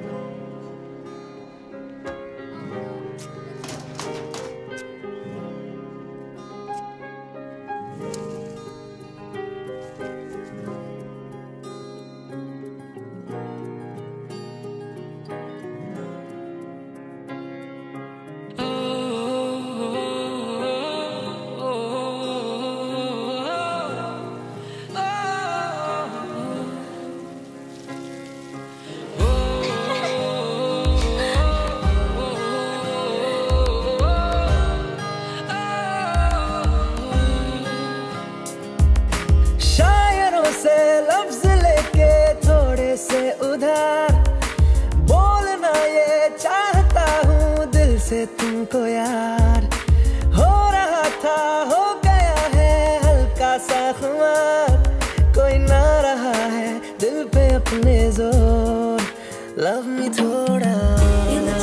No. on. Love me थोड़ा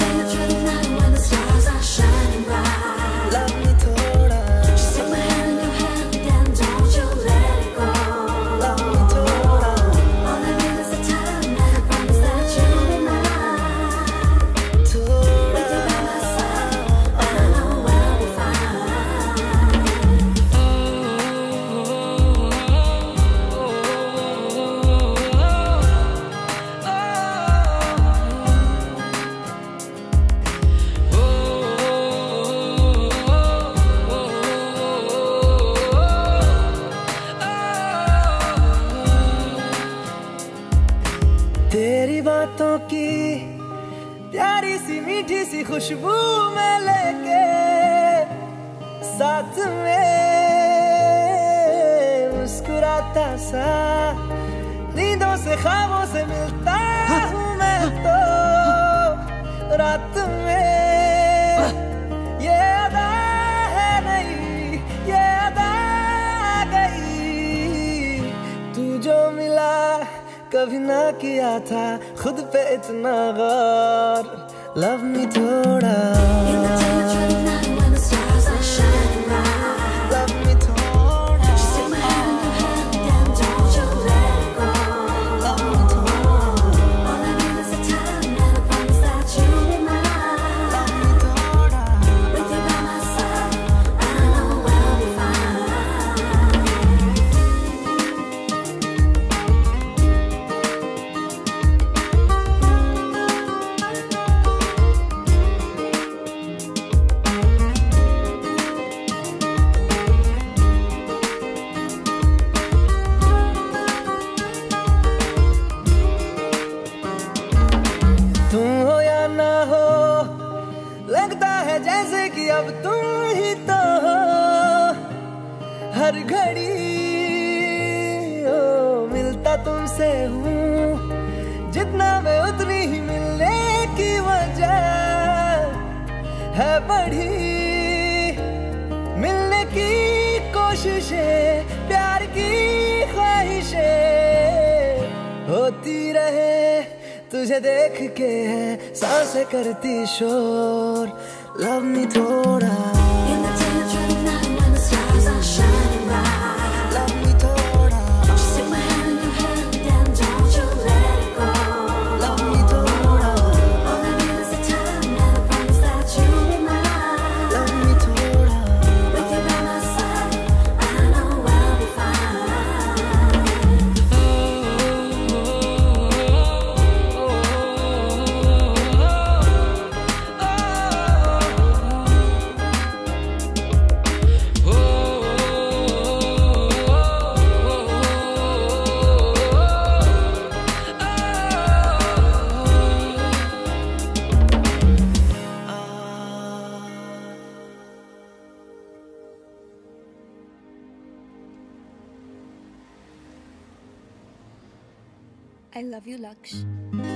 तेरी बातों की प्यारी सी मीठी सी खुशबू में लेके साथ में मुस्कुराता सा नींदों से खाबों से मिलता हाँ। हूँ मैं तो। रात कभी ना किया था खुद पे इतना गौर। लव मी थोड़ा। अब तुम ही तो हो हर घड़ी, ओ, मिलता तुमसे हूँ। जितना मैं उतनी ही मिलने की वजह है बड़ी मिलने की कोशिशें, प्यार की ख्वाहिशें होती रहे, तुझे देख के साँसें करती शोर। love me toda. I love you, Laksh.